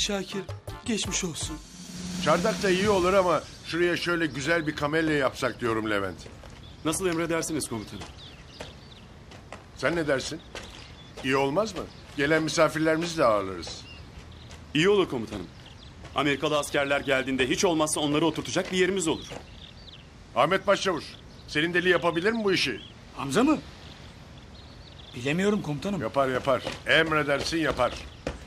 Şakir geçmiş olsun. Çardak da iyi olur ama şuraya şöyle güzel bir kamelya yapsak diyorum Levent. Nasıl emredersiniz komutanım? Sen ne dersin? İyi olmaz mı? Gelen misafirlerimizi de ağırlarız. İyi olur komutanım. Amerikalı askerler geldiğinde hiç olmazsa onları oturtacak bir yerimiz olur. Ahmet Başçavuş, senin deli yapabilir mi bu işi? Hamza mı? Bilemiyorum komutanım. Yapar yapar. Emredersin yapar.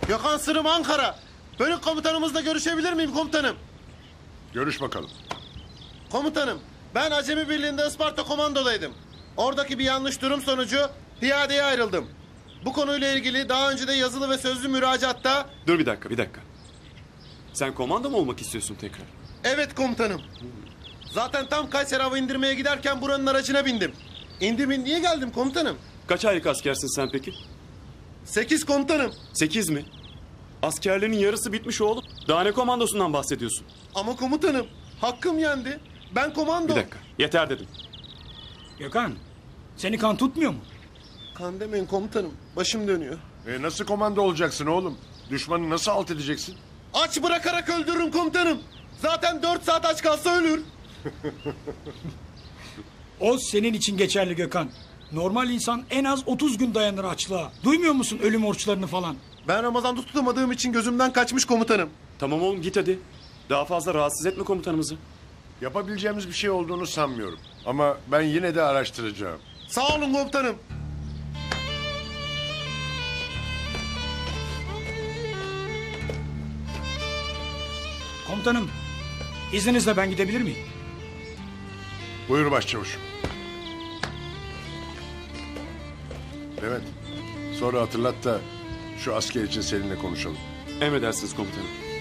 Gökhan Sırım Ankara. Bölük komutanımızla görüşebilir miyim komutanım? Görüş bakalım. Komutanım, ben Acemi Birliği'nde Isparta komandodaydım. Oradaki bir yanlış durum sonucu piyadeye ayrıldım. Bu konuyla ilgili daha önce de yazılı ve sözlü müracaatta... Dur bir dakika, bir dakika. Sen komando mu olmak istiyorsun tekrar? Evet komutanım. Zaten tam Kayseri hava indirmeye giderken buranın aracına bindim. İndim indiye geldim komutanım. Kaç aylık askersin sen peki? Sekiz komutanım. Sekiz mi? Askerlerin yarısı bitmiş oğlum. Daha ne komandosundan bahsediyorsun? Ama komutanım hakkım yendi. Ben komando. Bir dakika, yeter dedim. Gökhan seni kan tutmuyor mu? Kan demeyin komutanım. Başım dönüyor. E nasıl komando olacaksın oğlum? Düşmanı nasıl alt edeceksin? Aç bırakarak öldürürüm komutanım. Zaten dört saat aç kalsa ölür. O senin için geçerli Gökhan. Normal insan en az 30 gün dayanır açlığa. Duymuyor musun ölüm orçlarını falan? Ben Ramazan'da tutamadığım için gözümden kaçmış komutanım. Tamam oğlum git hadi. Daha fazla rahatsız etme komutanımızı. Yapabileceğimiz bir şey olduğunu sanmıyorum. Ama ben yine de araştıracağım. Sağ olun komutanım. Komutanım izninizle ben gidebilir miyim? Buyur başçavuşum. Levent, sonra hatırlat da şu asker için seninle konuşalım. Emredersiniz komutanım.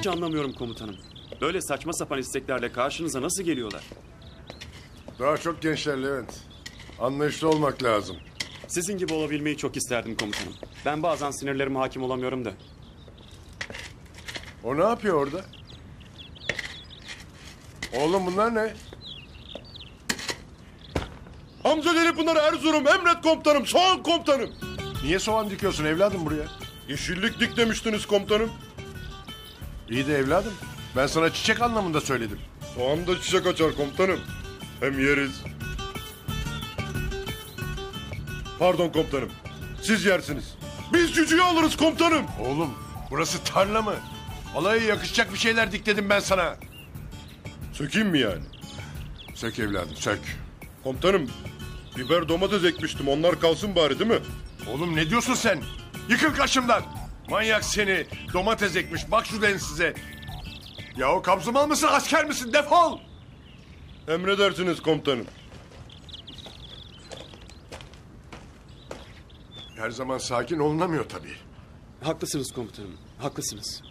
Hiç anlamıyorum komutanım. Böyle saçma sapan isteklerle karşınıza nasıl geliyorlar? Daha çok gençler Levent. Anlayışlı olmak lazım. Sizin gibi olabilmeyi çok isterdim komutanım. Ben bazen sinirlerime hakim olamıyorum da. O ne yapıyor orada? Oğlum bunlar ne? Hamza Deli Pınar Erzurum emret komutanım soğan komutanım. Niye soğan dikiyorsun evladım buraya? Yeşillik dik demiştiniz komutanım. İyi de evladım. Ben sana çiçek anlamında söyledim. Soğan da çiçek açar komutanım. Hem yeriz. Pardon komutanım. Siz yersiniz. Biz cücüğü alırız komutanım. Oğlum burası tarla mı? Alaya yakışacak bir şeyler dikledim ben sana. Sökeyim mi yani? Sök evladım sök. Komutanım biber domates ekmiştim onlar kalsın bari değil mi? Oğlum ne diyorsun sen? Yıkıl karşımdan. Manyak seni. Domates ekmiş. Bak şu size. Ya o kabzımal mısın asker misin? Defol. Emredersiniz komutanım. Her zaman sakin olunamıyor tabii. Haklısınız komutanım, haklısınız.